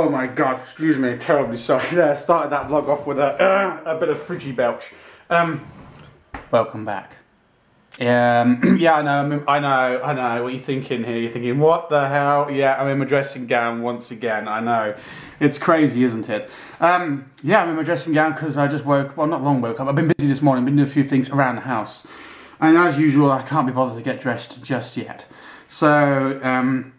Oh my god, excuse me, terribly sorry. There, started that vlog off with a, uh, a bit of friggy belch. Um, welcome back. Um, yeah, I know, I know, I know what you're thinking here. You're thinking, what the hell? Yeah, I'm in my dressing gown once again. I know. It's crazy, isn't it? Um, yeah, I'm in my dressing gown because I just woke, well, not long woke up. I've been busy this morning, been doing a few things around the house. And as usual, I can't be bothered to get dressed just yet. So, um,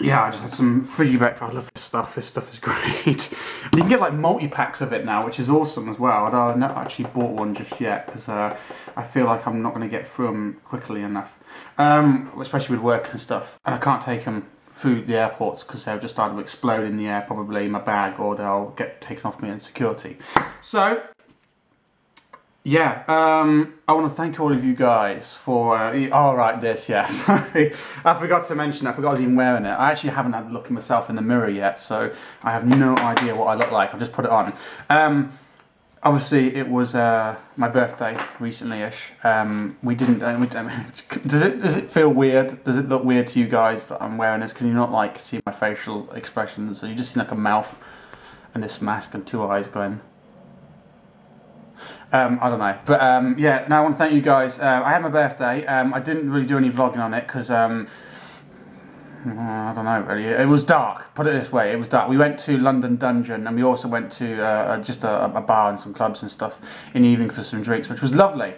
yeah, I just had some breakfast. I love this stuff. This stuff is great. you can get like multi-packs of it now, which is awesome as well. Although I've not actually bought one just yet because uh, I feel like I'm not going to get through them quickly enough. Um, especially with work and stuff. And I can't take them through the airports because they'll just either explode in the air, probably in my bag, or they'll get taken off me in security. So, yeah, um, I want to thank all of you guys for. Uh, all right, this, yeah. Sorry, I forgot to mention. I forgot I was even wearing it. I actually haven't had a look at myself in the mirror yet, so I have no idea what I look like. I've just put it on. Um, obviously, it was uh, my birthday recently-ish. Um, we didn't. Uh, we, um, does it does it feel weird? Does it look weird to you guys that I'm wearing this? Can you not like see my facial expressions? So you just see like a mouth and this mask and two eyes going. Um, I don't know, but um, yeah. Now I want to thank you guys. Uh, I had my birthday. Um, I didn't really do any vlogging on it because um, I don't know really. It was dark. Put it this way, it was dark. We went to London Dungeon and we also went to uh, just a, a, bar and some clubs and stuff in the evening for some drinks, which was lovely.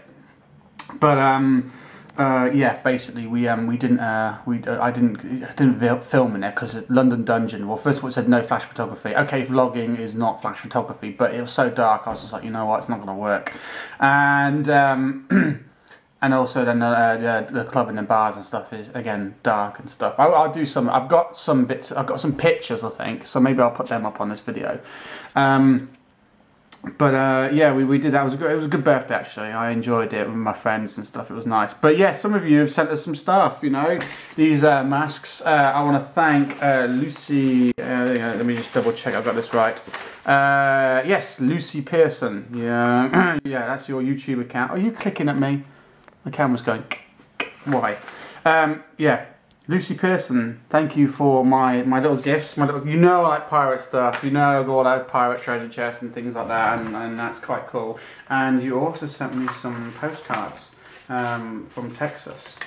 But um, uh, yeah, basically we um we didn't uh we uh, I didn't I didn't film in it because London Dungeon. Well, first of all it said no flash photography. Okay, vlogging is not flash photography, but it was so dark. I was just like, you know what, it's not going to work. And um, and also then uh, the, the club and the bars and stuff is again dark and stuff. I, will do some. I've got some bits. I've got some pictures, I think. So maybe I'll put them up on this video. Um, but uh, yeah, we, we did that. It was, a good, it was a good birthday actually. I enjoyed it with my friends and stuff. It was nice. But yeah, some of you have sent us some stuff. You know, these uh, masks. Uh, I want to thank uh, Lucy. Uh, let me just double check. I've got this right. Uh, yes, Lucy Pearson. Yeah, yeah, that's your YouTube account. Are you clicking at me? The camera's going. Why? Um, yeah, Lucy Pearson, thank you for my, my little gifts. My little, you know I like pirate stuff. You know I got out pirate treasure chests and things like that, and, and that's quite cool. And you also sent me some postcards um, from Texas.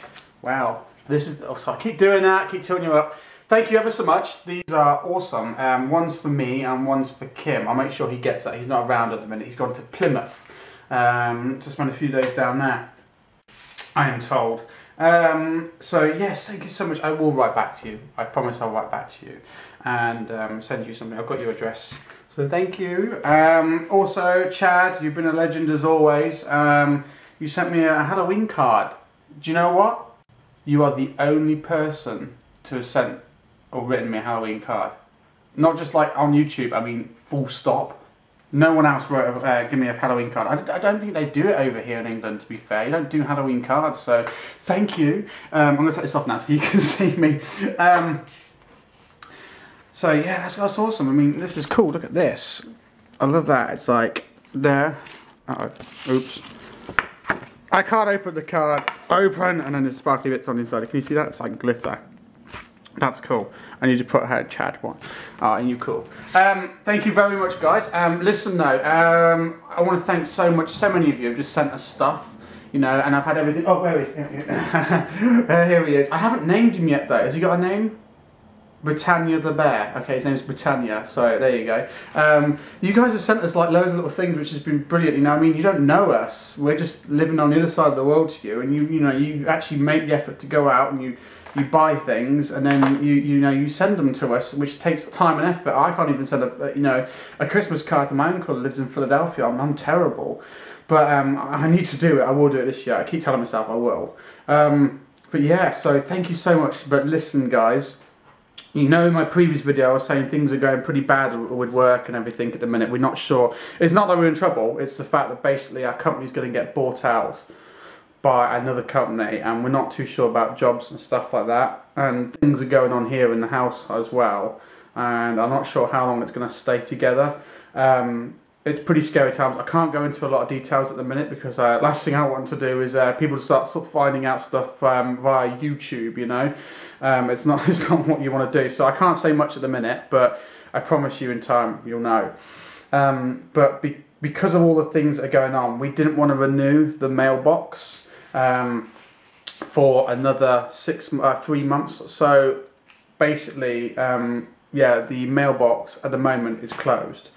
Wow, this is. Oh, so I keep doing that. Keep telling you up. Thank you ever so much. These are awesome. Um, one's for me and one's for Kim. I'll make sure he gets that. He's not around at the minute. He's gone to Plymouth um, to spend a few days down there. I am told. Um, so yes, thank you so much. I will write back to you. I promise I'll write back to you and um, send you something. I've got your address. So thank you. Um, also, Chad, you've been a legend as always. Um, you sent me a Halloween card. Do you know what? You are the only person to have sent or written me a Halloween card. Not just like on YouTube, I mean full stop. No one else wrote, uh, give me a Halloween card. I, I, don't think they do it over here in England, to be fair. You don't do Halloween cards, so thank you. Um, I'm going to take this off now so you can see me. Um, so yeah, that's, that's awesome. I mean, this is cool. Look at this. I love that. It's like there. Uh oh Oops. I can't open the card. Open, and then there's sparkly bits on the inside. Can you see that? It's like glitter. That's cool. I need to put her chat one. Ah, and you cool. Um, thank you very much, guys. Um, listen though, um, I want to thank so much. So many of you have just sent us stuff, you know, and I've had everything. Oh, where is he? uh, here he is. I haven't named him yet though. Has he got a name? Britannia the bear. Okay, his name's Britannia. So there you go. Um, you guys have sent us like loads of little things, which has been brilliant. You know, I mean, you don't know us. We're just living on the other side of the world to you, and you, you know, you actually make the effort to go out and you you buy things and then you you know you send them to us, which takes time and effort. I can't even send a you know a Christmas card to my uncle who lives in Philadelphia. I'm, I'm terrible, but um, I need to do it. I will do it this year. I keep telling myself I will. Um, but yeah, so thank you so much. But listen, guys. You know, in my previous video, I was saying things are going pretty bad with work and everything at the minute. We're not sure. It's not that we're in trouble. It's the fact that basically our company's going to get bought out by another company and we're not too sure about jobs and stuff like that and things are going on here in the house as well and I'm not sure how long it's going to stay together um, it's pretty scary times. I can't go into a lot of details at the minute because uh, last thing I want to do is uh, people start sort of finding out stuff um, via YouTube. You know, um, it's not it's not what you want to do. So I can't say much at the minute, but I promise you in time you'll know. Um, but be, because of all the things that are going on, we didn't want to renew the mailbox um, for another six uh, three months. So basically, um, yeah, the mailbox at the moment is closed.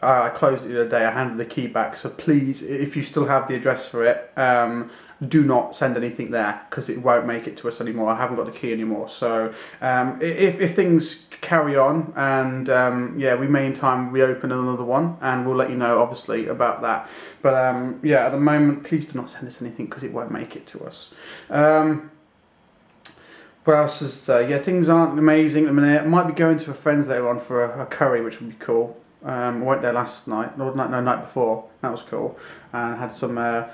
Uh, I closed it the other day. I handed the key back. So please, if you still have the address for it, um, do not send anything there because it won't make it to us anymore. I haven't got the key anymore. So um, if, if things carry on and um, yeah, we may in time reopen another one and we'll let you know obviously about that. But um, yeah, at the moment, please do not send us anything because it won't make it to us. Um, what else is there? Yeah, things aren't amazing the minute. I might be going to a friend's later on for a, a curry, which would be cool. Um, I went there last night, no, no, night before. That was cool. And had some uh,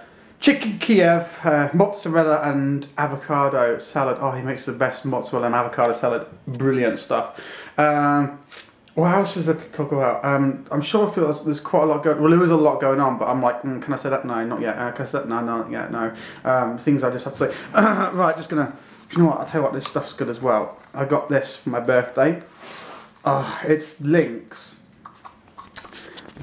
chicken Kiev, uh, mozzarella and avocado salad. Oh, he makes the best mozzarella and avocado salad. Brilliant stuff. Um, what else is there to talk about? Um, I'm sure there's, there's, quite a lot going. Well, there is a lot going on, but I'm like, mm, can I say that? No, not yet. Uh, can I say that? No, no, not yet. No. Um, things I just have to say. right, just gonna. You know what? I'll tell you what. This stuff's good as well. I got this for my birthday. Oh, it's Lynx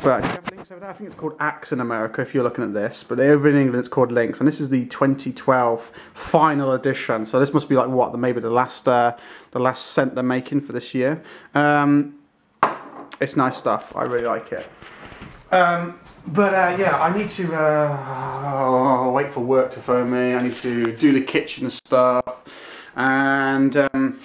but Lynx over there? I think it's called Axe in America if you're looking at this. But over in England it's called Lynx. And this is the 2012 final edition. So this must be like what, maybe the last uh, the last scent they're making for this year. Um, it's nice stuff. I really like it. Um, but uh, yeah, I need to uh, wait for work to phone me. I need to do the kitchen stuff. And um,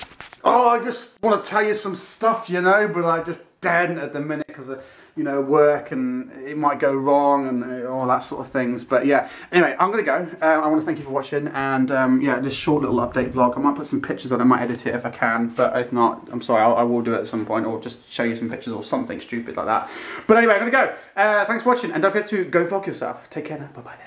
oh, I just want to tell you some stuff, you know, but I just daren't at the minute because you know, work and it might go wrong and all that sort of things. But yeah, anyway, I'm going to go. Uh, I want to thank you for watching and um, yeah, this short little update vlog. I might put some pictures on, I might edit it if I can, but if not, I'm sorry, I'll, I will do it at some point or just show you some pictures or something stupid like that. But anyway, I'm going to go. Uh, thanks for watching and don't forget to go vlog yourself. Take care now. Bye-bye